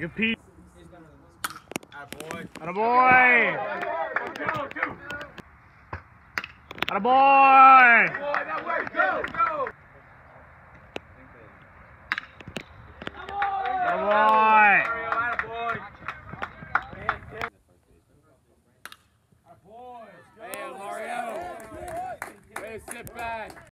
Good piece. Attaboy. Attaboy. Attaboy. Attaboy. Attaboy. Attaboy. Hey, Mario. Hey, sit back.